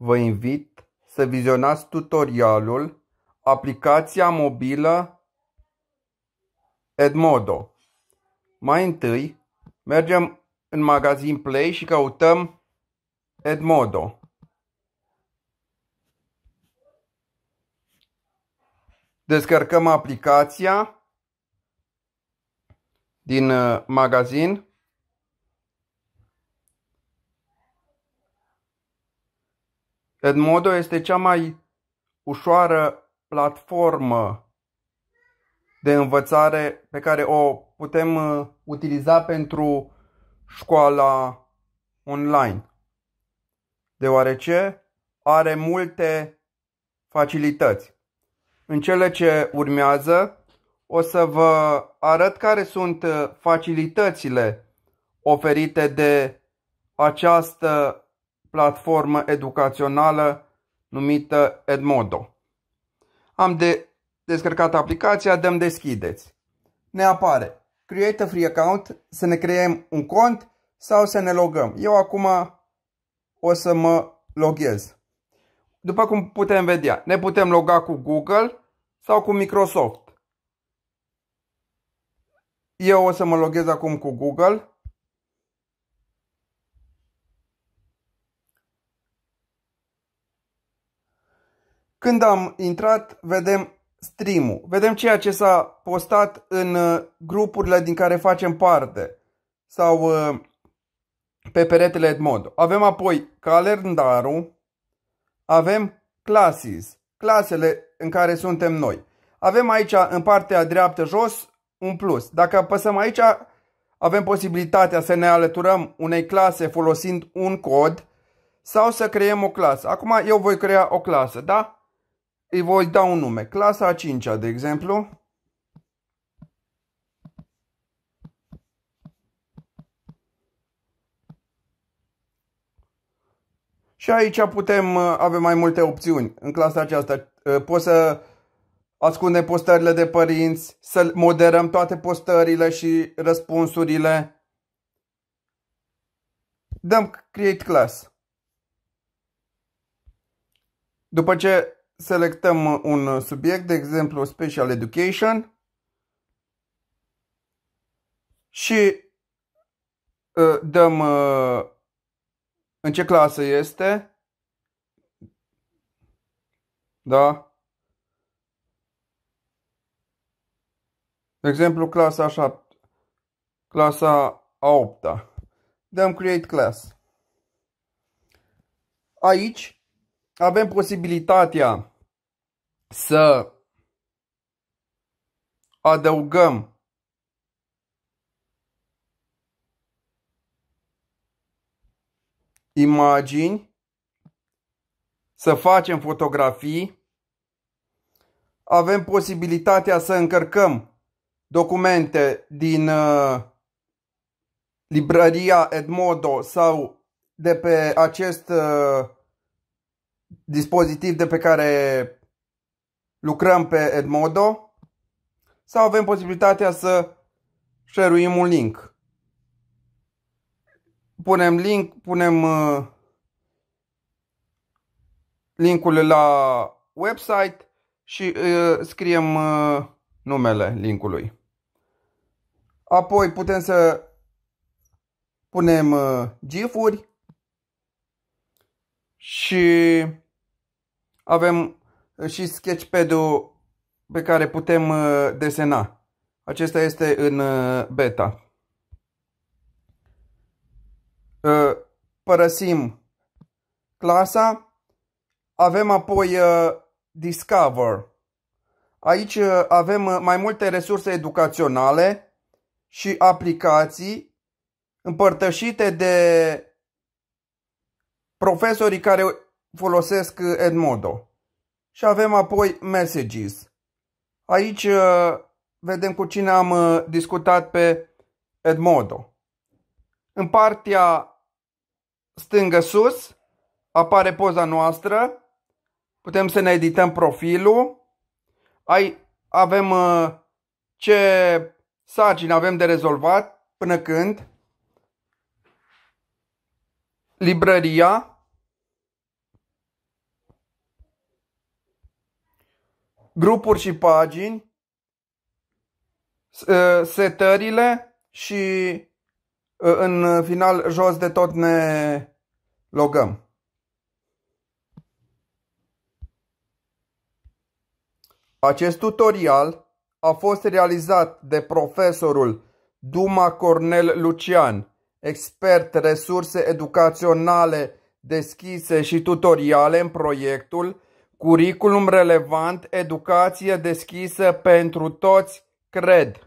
Vă invit să vizionați tutorialul Aplicația mobilă Edmodo. Mai întâi mergem în magazin Play și căutăm Edmodo. Descărcăm aplicația din uh, magazin Edmodo este cea mai ușoară platformă de învățare pe care o putem uh, utiliza pentru școala online, deoarece are multe facilități. În cele ce urmează o să vă arăt care sunt uh, facilitățile oferite de această platformă educațională numită Edmodo. Am de descărcat aplicația, dăm deschideți. Ne apare Create a free account, să ne creăm un cont sau să ne logăm. Eu acum o să mă loghez. După cum putem vedea, ne putem loga cu Google sau cu Microsoft. Eu o să mă loghez acum cu Google. Când am intrat, vedem stream-ul. Vedem ceea ce s-a postat în uh, grupurile din care facem parte sau uh, pe peretele Edmodo. Avem apoi calendarul, avem classes, clasele în care suntem noi. Avem aici în partea dreaptă jos un plus. Dacă apăsăm aici, avem posibilitatea să ne alăturăm unei clase folosind un cod sau să creăm o clasă. Acum eu voi crea o clasă, da? Îi voi da un nume. Clasa a 5-a, de exemplu. Și aici putem, uh, avem mai multe opțiuni. În clasa aceasta uh, poți să ascundem postările de părinți, să moderăm toate postările și răspunsurile. Dăm Create Class. După ce selectăm un subiect, de exemplu Special Education și uh, dăm uh, în ce clasă este. Da? De exemplu, clasa 7, clasa a 8 -a. Dăm Create Class. Aici avem posibilitatea să adăugăm imagini, să facem fotografii, avem posibilitatea să încărcăm documente din uh, librăria Edmodo sau de pe acest uh, dispozitiv de pe care lucrăm pe Edmodo sau avem posibilitatea să share un link. Punem link, punem uh, linkul la website și uh, scriem uh, numele linkului. Apoi putem să punem uh, gif-uri și avem și sketchpad-ul pe care putem uh, desena. Acesta este în uh, beta. Uh, părăsim clasa. Avem apoi Discover. Aici avem mai multe resurse educaționale și aplicații împărtășite de profesorii care folosesc Edmodo. Și avem apoi Messages. Aici uh, vedem cu cine am uh, discutat pe Edmodo. În partea stângă sus apare poza noastră. Putem să ne edităm profilul. Ai, avem uh, ce sarcini avem de rezolvat până când Librăria? Grupuri și pagini? Uh, setările? Și uh, în final jos de tot ne logăm. Acest tutorial a fost realizat de profesorul Duma Cornel Lucian expert resurse educaționale deschise și tutoriale în proiectul Curriculum relevant, educație deschisă pentru toți, cred.